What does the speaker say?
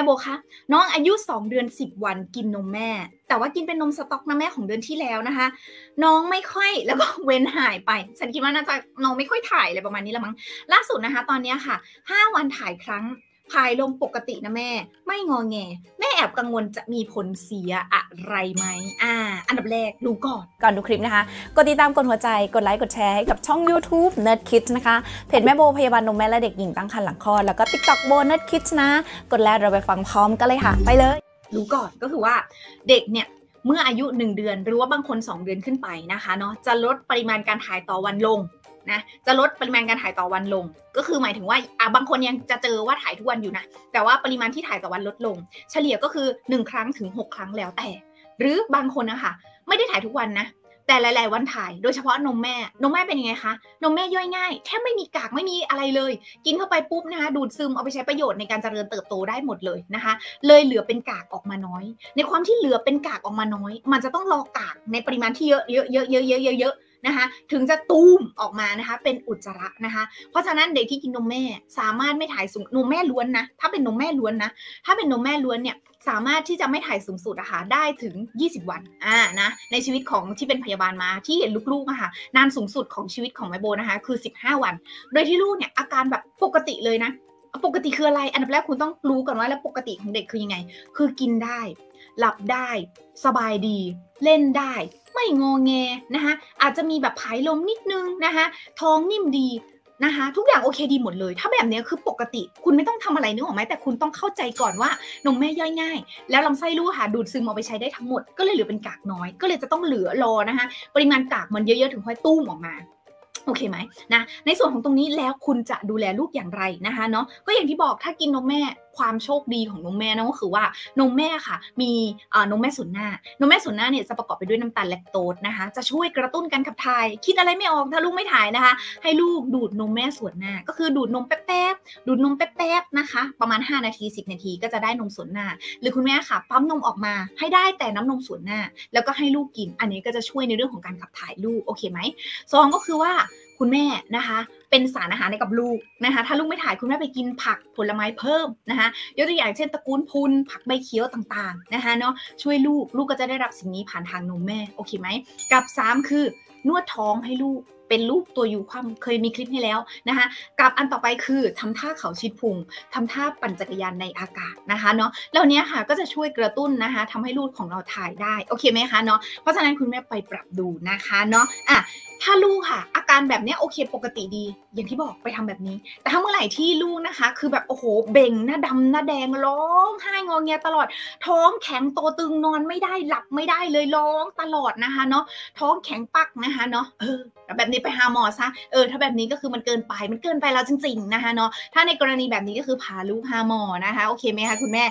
ม่โบคะน้องอายุ 2 เดือน 10 วันกินนมแม่ แต่ว่ากินเป็นนมสต๊อกนะแม่ของเดือนที่แล้วนะคะ น้องไม่ค่อยแล้วก็เว้นหายไป ฉันคิดว่าน่าจะน้องไม่ค่อยถ่ายอะไรประมาณนี้ละมั้งล่าสุดนะคะ ตอนนี้ค่ะ 5 วันถ่ายครั้งพายลมปกตินะแม่ ไม่งอแง แม่แอบกังวลจะมีผลเสียอะไรไหมอ่า อันดับแรกดูก่อน ก่อนดูคลิปนะคะ กดติดตามกดหัวใจ กดไลค์กดแชร์ให้กับช่อง YouTube Nerd Kids นะคะ เพจแม่โบพยาบาลนมแม่และเด็กหญิงตั้งครรภ์หลังคลอดแล้วก็ TikTok โบ Nerd Kids นะ กดแล้วเราไปฟังพร้อมกันเลยค่ะ ไปเลยรู้ก่อนก็คือว่าเด็กเนี่ยเมื่ออายุ 1 เดือน หรือว่าบางคน 2 เดือนขึ้นไปนะคะเนาะจะลดปริมาณการถ่ายต่อวันลง นะจะลดปริมาณการถ่ายต่อวันลง ก็คือหมายถึงว่าอะบางคนยังจะเจอว่าถ่ายทุกวันอยู่นะ แต่ว่าปริมาณที่ถ่ายต่อวันลดลง เฉลี่ยก็คือ 1 ครั้งถึง 6 ครั้งแล้วแต่ หรือบางคนนะคะไม่ได้ถ่ายทุกวันนะแต่หลาย ๆ วันถ่าย โดยเฉพาะนมแม่ นมแม่เป็นยังไงคะ นมแม่ย่อยง่าย แทบไม่มีกากไม่มีอะไรเลย กินเข้าไปปุ๊บนะคะ ดูดซึมเอาไปใช้ประโยชน์ในการเจริญเติบโตได้หมดเลยนะคะ เลยเหลือเป็นกากออกมาน้อย ในความที่เหลือเป็นกากออกมาน้อย มันจะต้องรอกากในปริมาณที่เยอะเยอะเยอะเยอะเยอะเยอะเยอะ นะคะถึงจะตูมออกมานะคะเป็นอุจจาระนะคะเพราะฉะนั้นเด็กที่กินนมแม่สามารถไม่ถ่ายสูงนมแม่ล้วนนะถ้าเป็นนมแม่ล้วนนะถ้าเป็นนมแม่ล้วนเนี่ยสามารถที่จะไม่ถ่ายสูงสุดอะค่ะได้ถึง 20 วันอ่านะในชีวิตของที่เป็นพยาบาลมาที่เห็นลูกๆอะค่ะนานสูงสุดของชีวิตของแม่โบนะคะคือ 15 วัน โดยที่ลูกเนี่ยอาการแบบปกติเลยนะปกติคืออะไร อันดับแรกคุณต้องรู้ก่อนว่าแล้วปกติของเด็กคือยังไง คือกินได้ หลับได้ สบายดี เล่นได้ ไม่งอแงนะคะอาจจะมีแบบผายลมนิดนึงนะคะท้องนิ่มดีนะคะทุกอย่างโอเคดีหมดเลย ถ้าแบบนี้คือปกติ คุณไม่ต้องทำอะไรนึกออกไหมแต่คุณต้องเข้าใจก่อนว่านมแม่ย่อยง่าย แล้วลำไส้ลูกค่ะดูดซึมเอาไปใช้ได้ทั้งหมด ก็เลยเหลือเป็นกากน้อย ก็เลยจะต้องเหลือรอนะคะปริมาณกากมันเยอะๆถึงค่อยตุ้มออกมาโอเคไหมนะในส่วนของตรงนี้แล้วคุณจะดูแลลูกอย่างไรนะคะเนาะก็อย่างที่บอกถ้ากินนมแม่ความโชคดีของนมแม่นะก็คือว่านมแม่ค่ะ มีนมแม่ส่วนหน้านมแม่ส่วนหน้าเนี่ยจะประกอบไปด้วยน้ำตาลแลคโตสนะคะ จะช่วยกระตุ้นการขับถ่าย คิดอะไรไม่ออกถ้าลูกไม่ถ่ายนะคะ ให้ลูกดูดนมแม่ส่วนหน้า ก็คือดูดนมแป๊บๆดูดนมแป๊บๆนะคะ ประมาณ 5 นาที 10 นาทีก็จะได้นมส่วนหน้า หรือคุณแม่ค่ะ ปั๊มนมออกมาให้ได้แต่น้ำนมส่วนหน้า แล้วก็ให้ลูกกิน อันนี้ก็จะช่วยในเรื่องของการขับถ่ายลูกโอเคไหมสองก็คือว่า คุณแม่นะคะ เป็นสารอาหารให้กับลูกนะคะ ถ้าลูกไม่ถ่ายคุณแม่ไปกินผักผลไม้เพิ่มนะคะยกตัวอย่างเช่นตระกูลพุนผักใบเขียวต่างๆนะคะเนาะช่วยลูกลูกก็จะได้รับสิ่งนี้ผ่านทางนมแม่โอเคไหมกับ 3 คือนวดท้องให้ลูกเป็นลูกตัวอยู่ความเคยมีคลิปให้แล้วนะคะกับอันต่อไปคือทำท่าเขาชิดพุงทำท่าปั่นจักรยานในอากาศนะคะเนาะแล้วเนี้ค่ะก็จะช่วยกระตุ้นนะคะทำให้ลูกของเราถ่ายได้โอเคไหมคะเนาะเพราะฉะนั้นคุณแม่ไปปรับดูนะคะเนาะอะถ้าลูกค่ะอา การแบบนี้โอเคปกติดี อย่างที่บอกไปทำแบบนี้ แต่ถ้าเมื่อไหร่ที่ลูกนะคะ คือแบบโอ้โหเบ่งหน้าดำหน้าแดงร้องไห้งอแงตลอด ท้องแข็งโตตึงนอนไม่ได้หลับไม่ได้เลยร้องตลอดนะคะเนาะท้องแข็งปักนะคะเนาะเออแบบนี้ไปหาหมอซะเออถ้าแบบนี้ก็คือมันเกินไปมันเกินไปแล้วจริง ๆนะคะเนาะถ้าในกรณีแบบนี้ก็คือพาลูกหาหมอนะคะ โอเคไหมคะคุณแม่